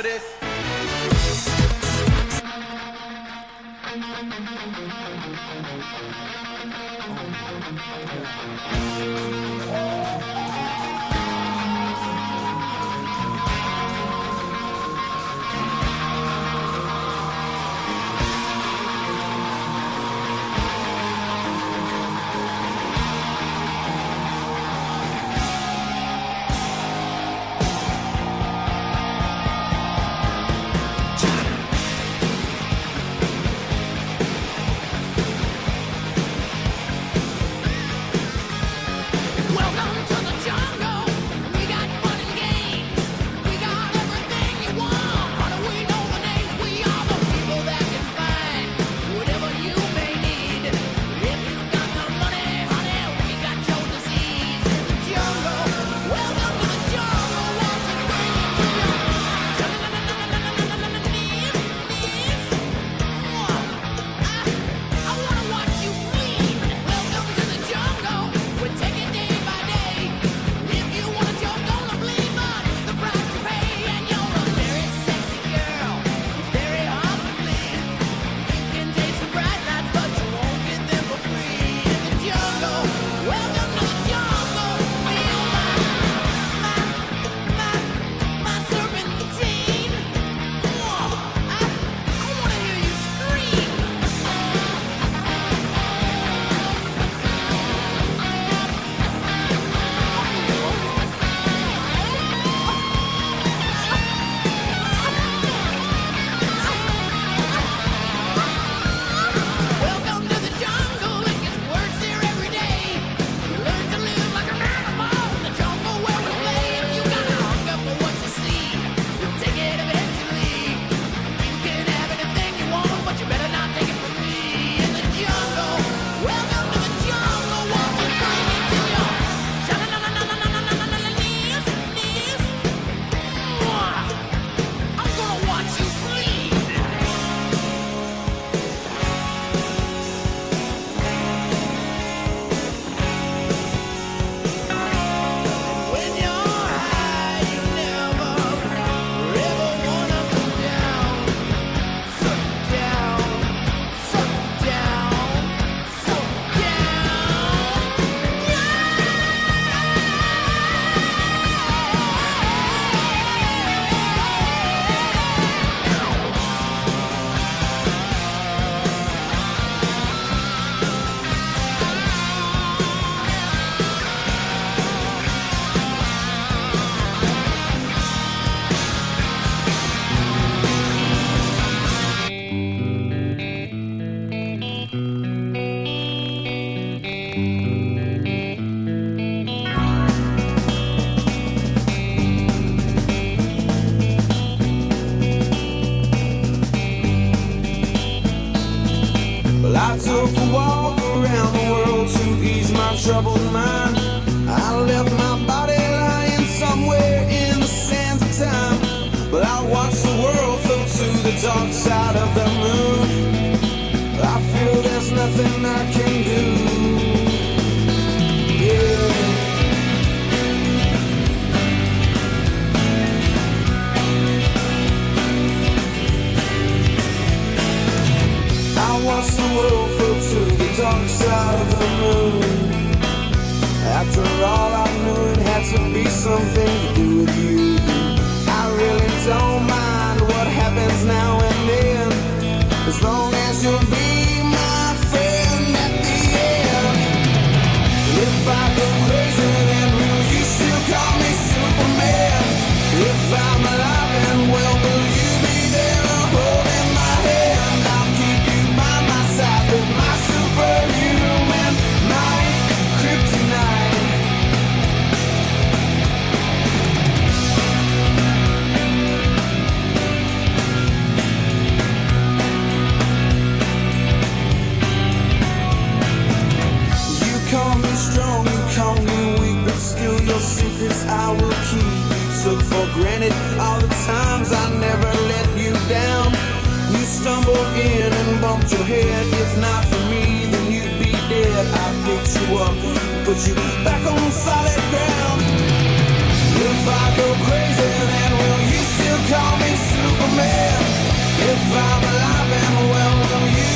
for this. Oh. I took a walk around the world to ease my troubled mind. I left my willful to the dark side of the moon. After all I knew, it had to be something to do with you. I will keep. You took for granted all the times I never let you down. You stumbled in and bumped your head. If not for me, then you'd be dead. I picked you up, put you back on solid ground. If I go crazy, then will you still call me Superman? If I'm alive and well, will you?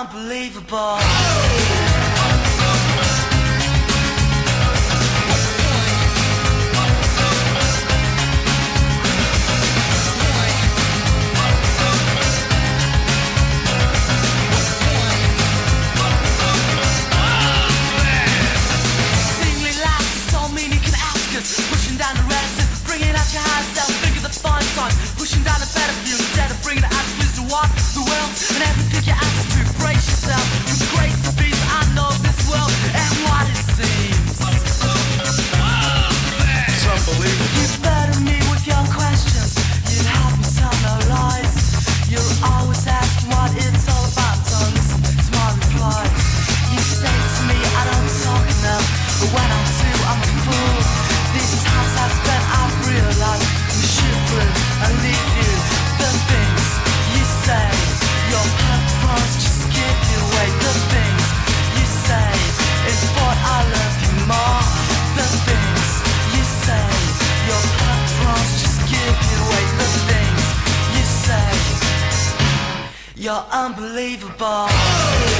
Unbelievable. Unbelievable.